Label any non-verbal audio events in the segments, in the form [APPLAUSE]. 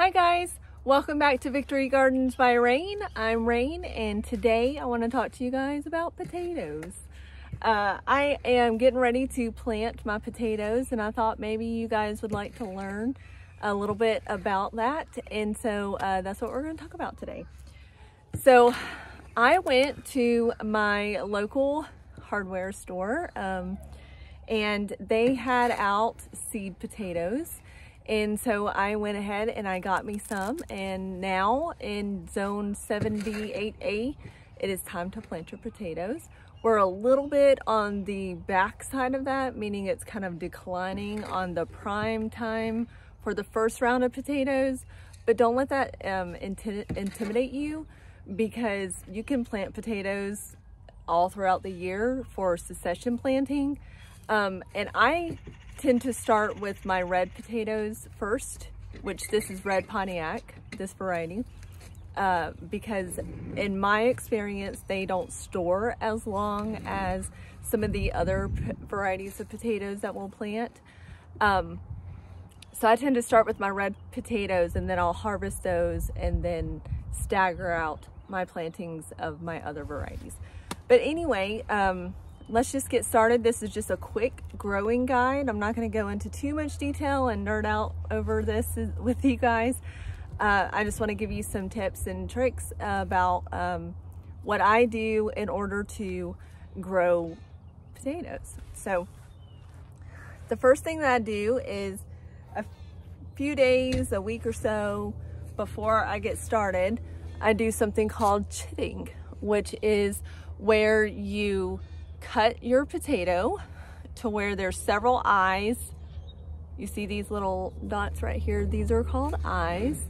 Hi guys, welcome back to Victory Gardens by Raine. I'm Raine and today I want to talk to you guys about potatoes. Uh, I am getting ready to plant my potatoes and I thought maybe you guys would like to learn a little bit about that and so uh, that's what we're going to talk about today. So I went to my local hardware store um, and they had out seed potatoes and so I went ahead and I got me some and now in zone 78A, it is time to plant your potatoes. We're a little bit on the back side of that, meaning it's kind of declining on the prime time for the first round of potatoes, but don't let that um, inti intimidate you because you can plant potatoes all throughout the year for succession planting. Um, and I tend to start with my red potatoes first, which this is red Pontiac, this variety, uh, because in my experience, they don't store as long as some of the other varieties of potatoes that we'll plant. Um, so I tend to start with my red potatoes and then I'll harvest those and then stagger out my plantings of my other varieties. But anyway, um, let's just get started. This is just a quick growing guide. I'm not going to go into too much detail and nerd out over this with you guys. Uh, I just want to give you some tips and tricks about um, what I do in order to grow potatoes. So the first thing that I do is a few days, a week or so before I get started, I do something called chitting, which is where you cut your potato to where there's several eyes. You see these little dots right here? These are called eyes.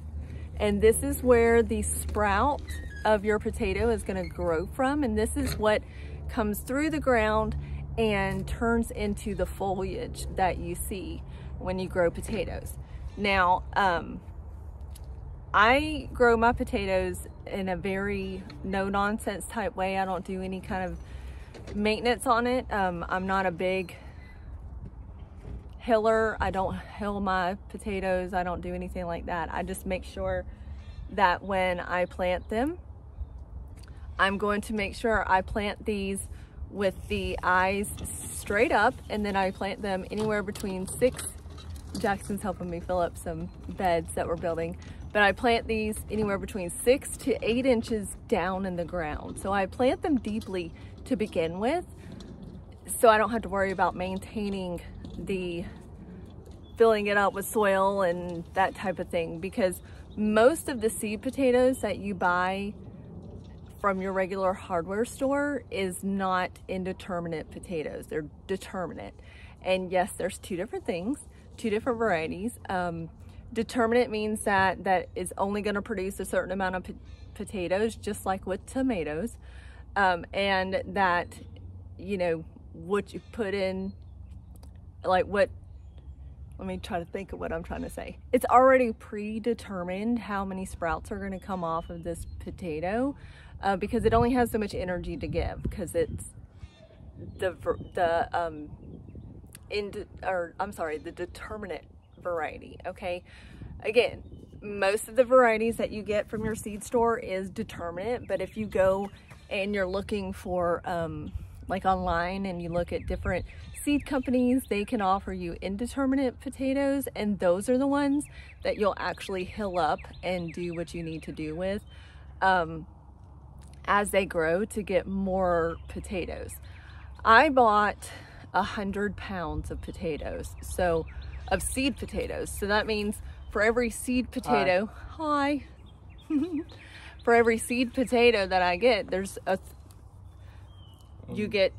And this is where the sprout of your potato is gonna grow from. And this is what comes through the ground and turns into the foliage that you see when you grow potatoes. Now, um, I grow my potatoes in a very no nonsense type way. I don't do any kind of maintenance on it. Um, I'm not a big hiller. I don't hill my potatoes. I don't do anything like that. I just make sure that when I plant them, I'm going to make sure I plant these with the eyes straight up and then I plant them anywhere between six, Jackson's helping me fill up some beds that we're building, but I plant these anywhere between six to eight inches down in the ground. So I plant them deeply to begin with so I don't have to worry about maintaining the filling it up with soil and that type of thing because most of the seed potatoes that you buy from your regular hardware store is not indeterminate potatoes. They're determinate. And yes, there's two different things, two different varieties. Um, determinate means that that is only going to produce a certain amount of po potatoes, just like with tomatoes um, and that, you know, what you put in, like what, let me try to think of what I'm trying to say. It's already predetermined how many sprouts are going to come off of this potato uh, because it only has so much energy to give because it's the, the, um, in, or I'm sorry, the determinate variety, okay? Again, most of the varieties that you get from your seed store is determinate, but if you go and you're looking for um, like online and you look at different seed companies, they can offer you indeterminate potatoes and those are the ones that you'll actually hill up and do what you need to do with um, as they grow to get more potatoes. I bought a hundred pounds of potatoes, so of seed potatoes. So that means for every seed potato, hi, hi [LAUGHS] for every seed potato that I get, there's a, you mm. get,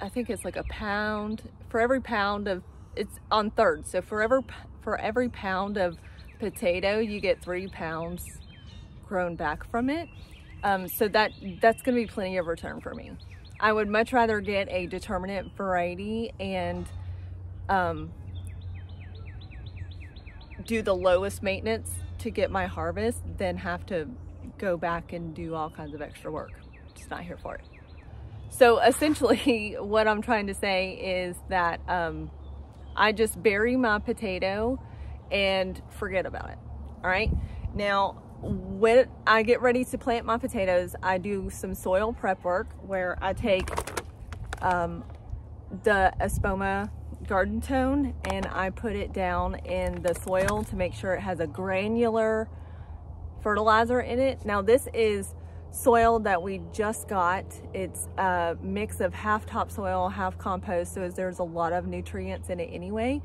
I think it's like a pound, for every pound of, it's on third. So for every, for every pound of potato, you get three pounds grown back from it. Um, so that that's going to be plenty of return for me. I would much rather get a determinate variety and um, do the lowest maintenance to get my harvest than have to go back and do all kinds of extra work. Just not here for it. So essentially [LAUGHS] what I'm trying to say is that um, I just bury my potato and forget about it. All right. Now, when I get ready to plant my potatoes, I do some soil prep work where I take um, the Espoma garden tone and I put it down in the soil to make sure it has a granular fertilizer in it. Now this is soil that we just got. It's a mix of half topsoil, half compost, so there's a lot of nutrients in it anyway.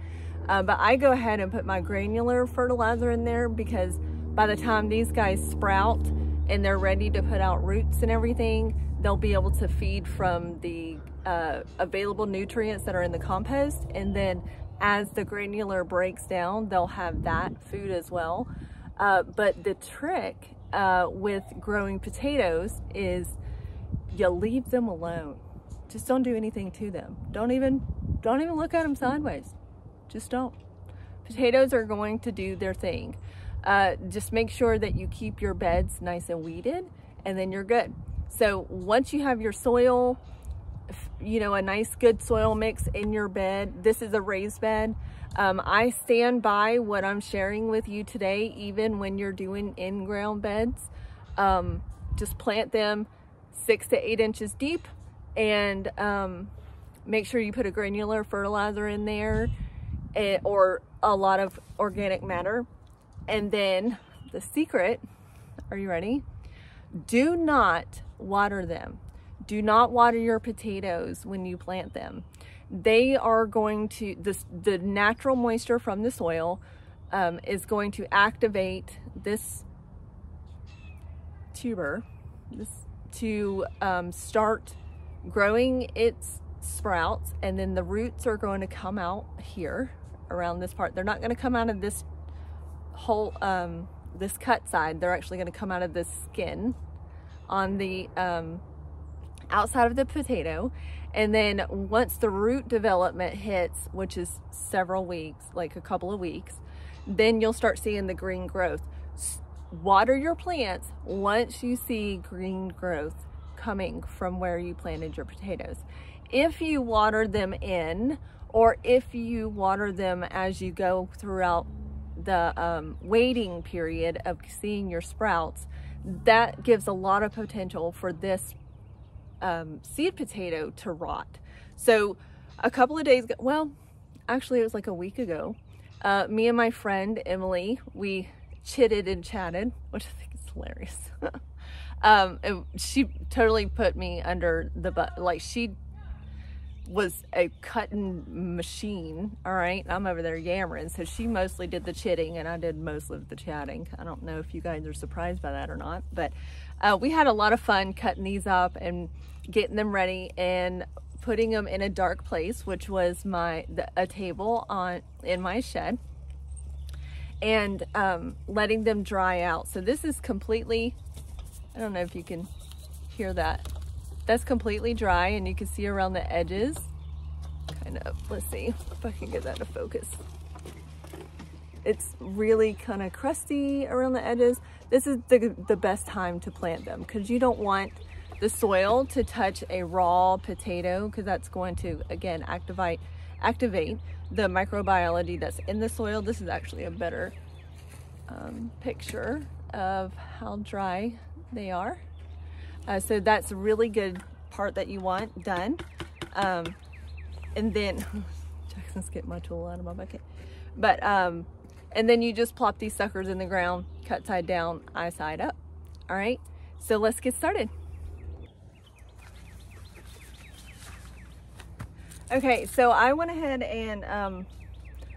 Uh, but I go ahead and put my granular fertilizer in there because by the time these guys sprout and they're ready to put out roots and everything, they'll be able to feed from the uh, available nutrients that are in the compost. And then as the granular breaks down, they'll have that food as well. Uh, but the trick uh, with growing potatoes is you leave them alone. Just don't do anything to them. Don't even, don't even look at them sideways. Just don't. Potatoes are going to do their thing. Uh, just make sure that you keep your beds nice and weeded and then you're good. So once you have your soil, you know, a nice good soil mix in your bed, this is a raised bed. Um, I stand by what I'm sharing with you today, even when you're doing in-ground beds. Um, just plant them six to eight inches deep and um, make sure you put a granular fertilizer in there eh, or a lot of organic matter. And then the secret, are you ready? Do not water them. Do not water your potatoes when you plant them they are going to, this, the natural moisture from the soil um, is going to activate this tuber this, to um, start growing its sprouts and then the roots are going to come out here around this part. They're not going to come out of this whole, um, this cut side. They're actually going to come out of this skin on the um, outside of the potato and then once the root development hits, which is several weeks, like a couple of weeks, then you'll start seeing the green growth. Water your plants once you see green growth coming from where you planted your potatoes. If you water them in, or if you water them as you go throughout the um, waiting period of seeing your sprouts, that gives a lot of potential for this um, seed potato to rot. So a couple of days, well, actually it was like a week ago, uh, me and my friend Emily, we chitted and chatted, which I think is hilarious. [LAUGHS] um, she totally put me under the butt, like she was a cutting machine, all right? I'm over there yammering, so she mostly did the chitting and I did most of the chatting. I don't know if you guys are surprised by that or not, but uh, we had a lot of fun cutting these up and getting them ready and putting them in a dark place, which was my the, a table on in my shed, and um, letting them dry out. So this is completely, I don't know if you can hear that. That's completely dry and you can see around the edges. Kind of, let's see if I can get that to focus. It's really kind of crusty around the edges. This is the, the best time to plant them because you don't want the soil to touch a raw potato because that's going to, again, activate, activate the microbiology that's in the soil. This is actually a better um, picture of how dry they are. Uh, so that's a really good part that you want done. Um, and then, [LAUGHS] Jackson's getting my tool out of my bucket. But, um, and then you just plop these suckers in the ground, cut side down, eye side up. All right, so let's get started. Okay, so I went ahead and um,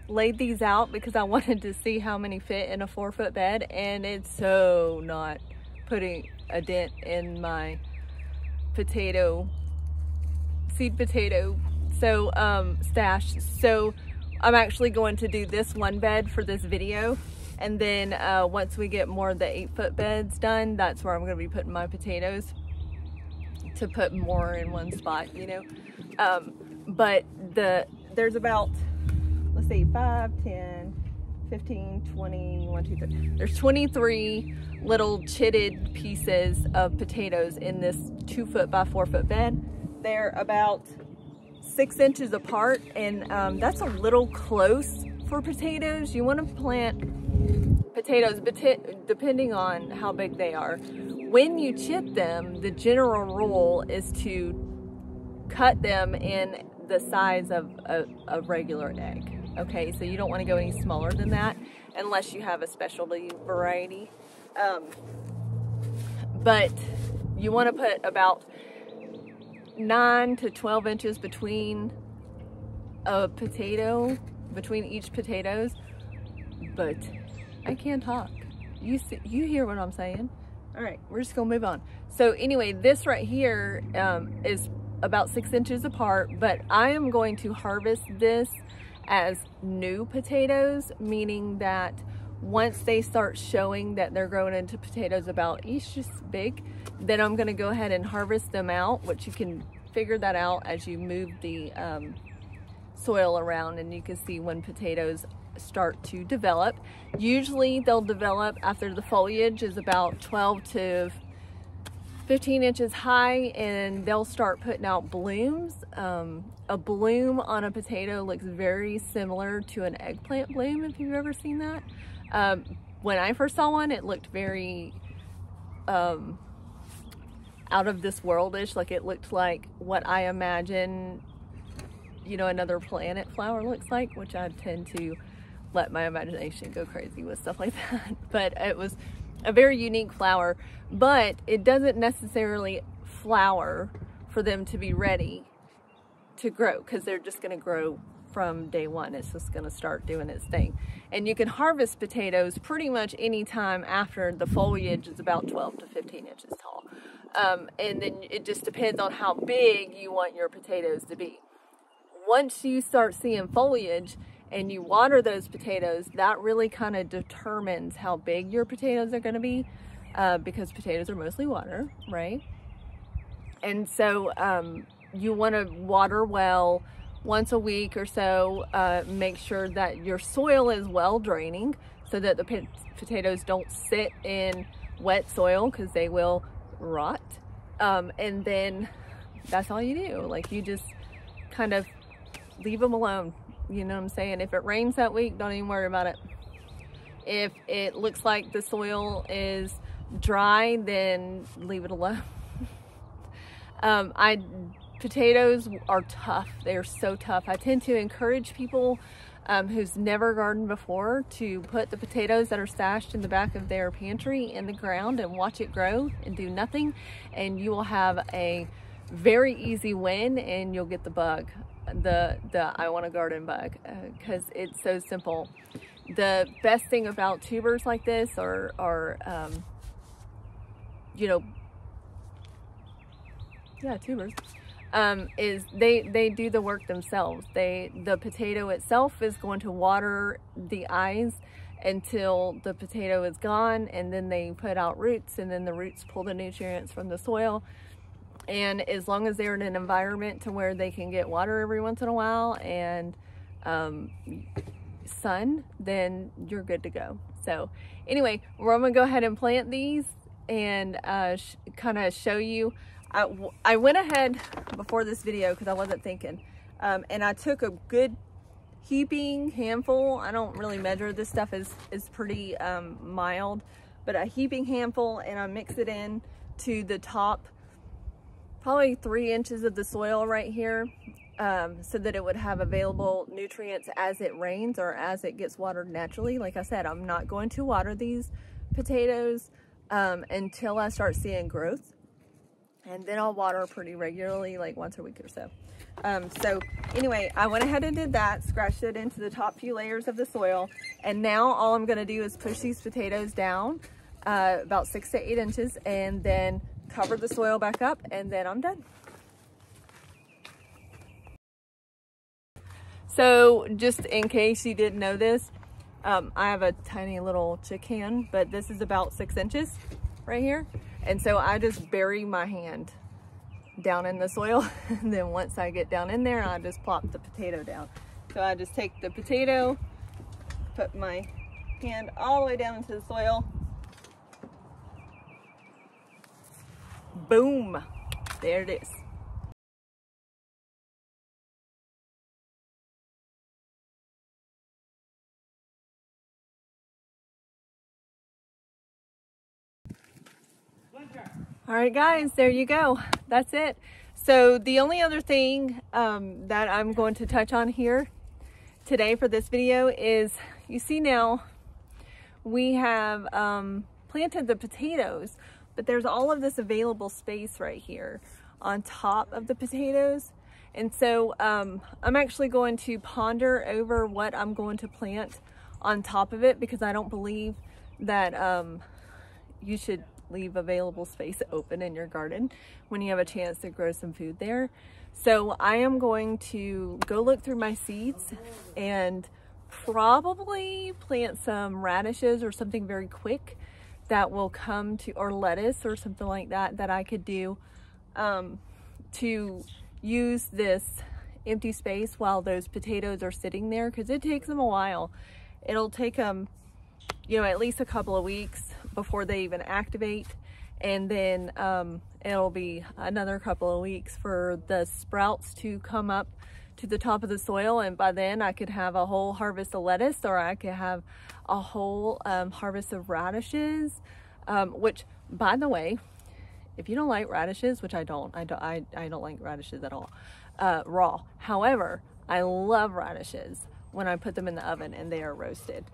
laid these out because I [LAUGHS] wanted to see how many fit in a four foot bed and it's so not putting a dent in my potato, seed potato, so um, stash. So I'm actually going to do this one bed for this video. And then uh, once we get more of the eight foot beds done, that's where I'm gonna be putting my potatoes to put more in one spot, you know? Um, but the there's about let's see 5 10 15 20 1 2 3 there's 23 little chitted pieces of potatoes in this two foot by four foot bed they're about six inches apart and um, that's a little close for potatoes, you want to plant potatoes depending on how big they are. When you chit them, the general rule is to cut them in the size of a, a regular egg. Okay, so you don't want to go any smaller than that unless you have a specialty variety. Um, but you want to put about 9 to 12 inches between a potato, between each potatoes. But I can't talk. You see, you hear what I'm saying? All right, we're just gonna move on. So anyway, this right here um, is about six inches apart, but I am going to harvest this as new potatoes, meaning that once they start showing that they're growing into potatoes about each just big, then I'm gonna go ahead and harvest them out, which you can figure that out as you move the um, soil around and you can see when potatoes start to develop. Usually they'll develop after the foliage is about 12 to 15 inches high and they'll start putting out blooms. Um, a bloom on a potato looks very similar to an eggplant bloom if you've ever seen that. Um, when I first saw one it looked very um, out of this worldish like it looked like what I imagine you know another planet flower looks like which I tend to let my imagination go crazy with stuff like [LAUGHS] that. But it was a very unique flower, but it doesn't necessarily flower for them to be ready to grow because they're just going to grow from day one. It's just going to start doing its thing. And you can harvest potatoes pretty much any time after the foliage is about 12 to 15 inches tall. Um, and then it just depends on how big you want your potatoes to be. Once you start seeing foliage, and you water those potatoes, that really kind of determines how big your potatoes are going to be uh, because potatoes are mostly water, right? And so um, you want to water well once a week or so. Uh, make sure that your soil is well draining so that the pot potatoes don't sit in wet soil because they will rot. Um, and then that's all you do. Like you just kind of leave them alone you know what I'm saying? If it rains that week, don't even worry about it. If it looks like the soil is dry, then leave it alone. [LAUGHS] um, I potatoes are tough. They're so tough. I tend to encourage people um, who's never gardened before to put the potatoes that are stashed in the back of their pantry in the ground and watch it grow and do nothing and you will have a very easy win and you'll get the bug the the I want a garden bug because uh, it's so simple. The best thing about tubers like this are are um, you know yeah tubers um, is they they do the work themselves. They the potato itself is going to water the eyes until the potato is gone and then they put out roots and then the roots pull the nutrients from the soil and as long as they're in an environment to where they can get water every once in a while and um, sun then you're good to go. So anyway we're gonna go ahead and plant these and uh, kind of show you. I, I went ahead before this video because I wasn't thinking um, and I took a good heaping handful. I don't really measure. This stuff is is pretty um, mild but a heaping handful and I mix it in to the top probably three inches of the soil right here um, so that it would have available nutrients as it rains or as it gets watered naturally. Like I said, I'm not going to water these potatoes um, until I start seeing growth. And then I'll water pretty regularly, like once a week or so. Um, so anyway, I went ahead and did that, scratched it into the top few layers of the soil. And now all I'm gonna do is push these potatoes down uh, about six to eight inches and then cover the soil back up, and then I'm done. So just in case you didn't know this, um, I have a tiny little chick hand, but this is about six inches right here. And so I just bury my hand down in the soil. [LAUGHS] and then once I get down in there, I just plop the potato down. So I just take the potato, put my hand all the way down into the soil, Boom, there it is. All right, guys, there you go. That's it. So the only other thing um, that I'm going to touch on here today for this video is you see now we have um, planted the potatoes but there's all of this available space right here on top of the potatoes. And so um, I'm actually going to ponder over what I'm going to plant on top of it because I don't believe that um, you should leave available space open in your garden when you have a chance to grow some food there. So I am going to go look through my seeds and probably plant some radishes or something very quick that will come to, or lettuce or something like that, that I could do um, to use this empty space while those potatoes are sitting there because it takes them a while. It'll take them, you know, at least a couple of weeks before they even activate. And then um, it'll be another couple of weeks for the sprouts to come up to the top of the soil. And by then I could have a whole harvest of lettuce or I could have a whole um, harvest of radishes, um, which by the way, if you don't like radishes, which I don't, I don't, I, I don't like radishes at all, uh, raw. However, I love radishes when I put them in the oven and they are roasted.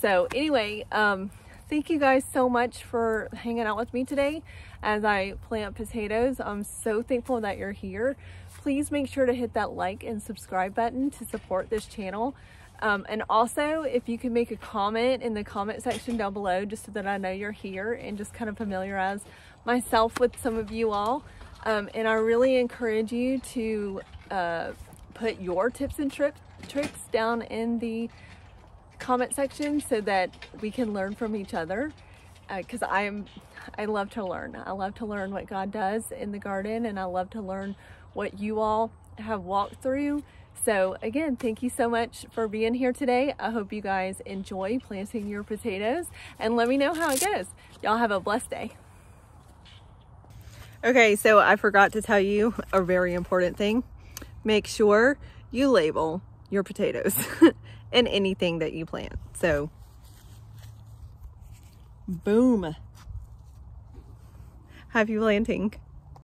So anyway, um, thank you guys so much for hanging out with me today as I plant potatoes. I'm so thankful that you're here. Please make sure to hit that like and subscribe button to support this channel. Um, and also, if you could make a comment in the comment section down below, just so that I know you're here and just kind of familiarize myself with some of you all. Um, and I really encourage you to uh, put your tips and trip, tricks down in the comment section so that we can learn from each other because uh, I'm I love to learn. I love to learn what God does in the garden and I love to learn what you all have walked through. So again, thank you so much for being here today. I hope you guys enjoy planting your potatoes and let me know how it goes. Y'all have a blessed day. Okay, so I forgot to tell you a very important thing. Make sure you label your potatoes [LAUGHS] and anything that you plant. So, boom. Happy planting.